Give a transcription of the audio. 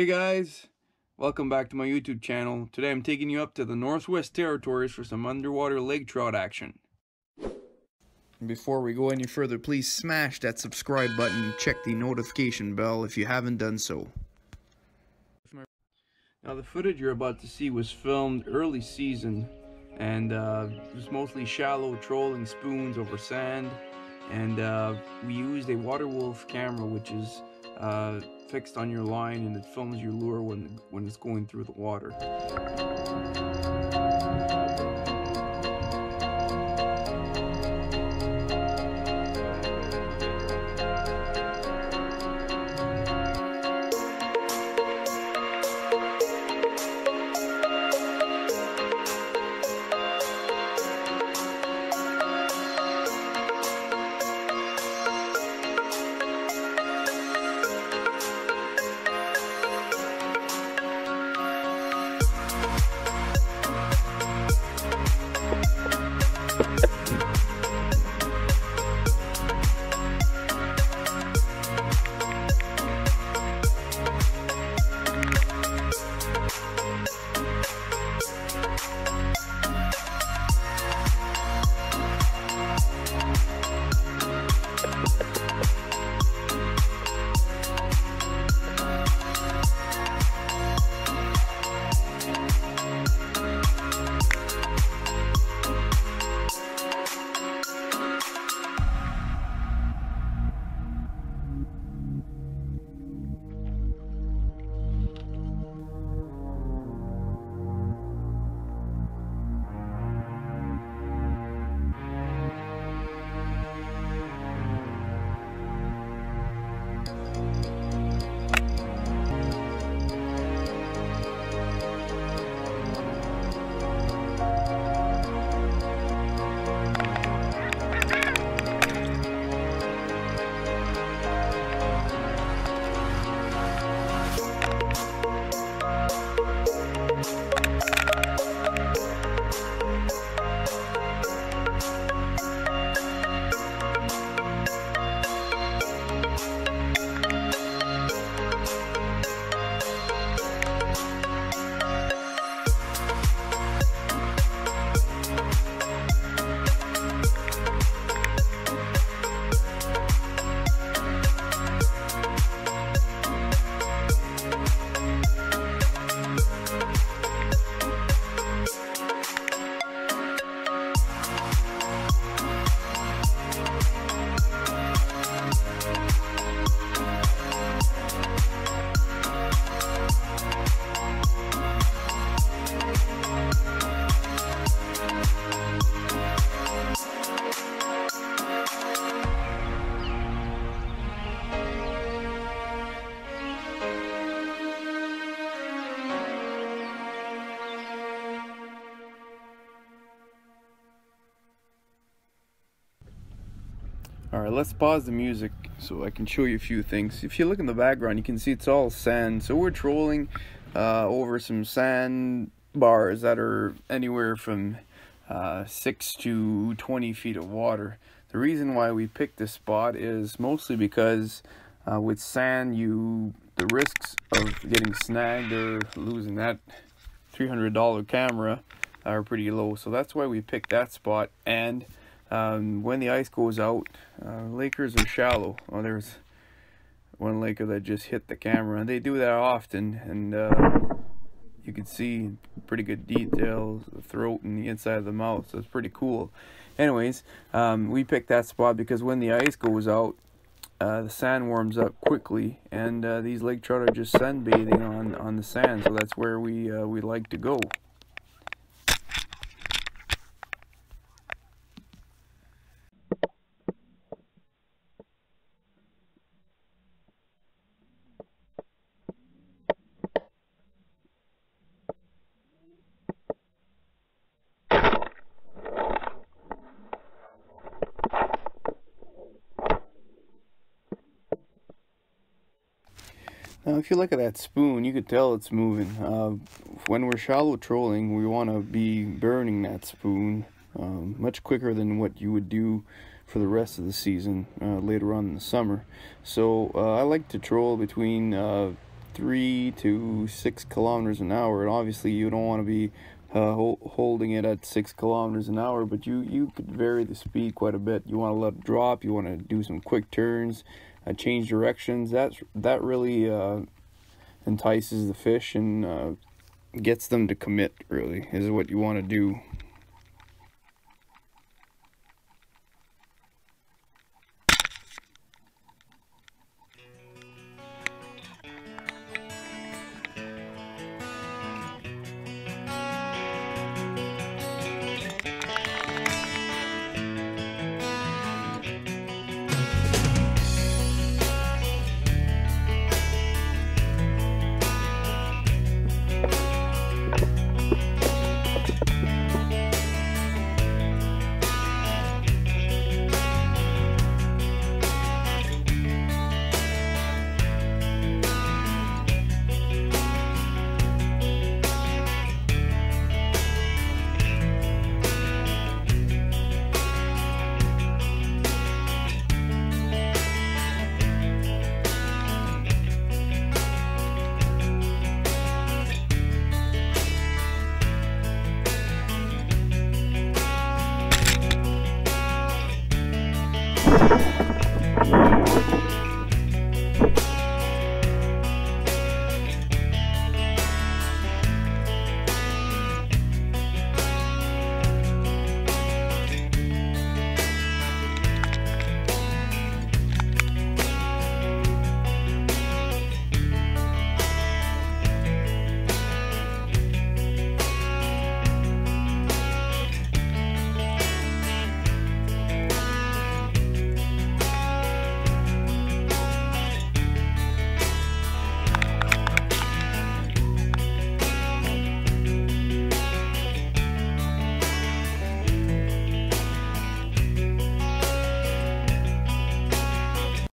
Hey guys, welcome back to my YouTube channel. Today I'm taking you up to the Northwest Territories for some underwater lake trout action. Before we go any further, please smash that subscribe button and check the notification bell if you haven't done so. Now the footage you're about to see was filmed early season and uh, it was mostly shallow trolling spoons over sand and uh, we used a water wolf camera which is uh, fixed on your line and it films your lure when, when it's going through the water. Alright, let's pause the music so I can show you a few things. If you look in the background, you can see it's all sand. So we're trolling uh, over some sand bars that are anywhere from uh, 6 to 20 feet of water. The reason why we picked this spot is mostly because uh, with sand, you the risks of getting snagged or losing that $300 camera are pretty low. So that's why we picked that spot. And um, when the ice goes out, uh, lakers are shallow. Well, there's one laker that just hit the camera, and they do that often, and uh, you can see pretty good details, the throat and the inside of the mouth, so it's pretty cool. Anyways, um, we picked that spot because when the ice goes out, uh, the sand warms up quickly, and uh, these lake trout are just sunbathing on on the sand, so that's where we uh, we like to go. Now, if you look at that spoon, you could tell it's moving. Uh, when we're shallow trolling, we want to be burning that spoon um, much quicker than what you would do for the rest of the season uh, later on in the summer. So uh, I like to troll between uh, three to six kilometers an hour, and obviously you don't want to be uh, ho holding it at six kilometers an hour, but you you could vary the speed quite a bit. You want to let it drop. You want to do some quick turns, uh, change directions. That's that really uh, entices the fish and uh, gets them to commit. Really, is what you want to do.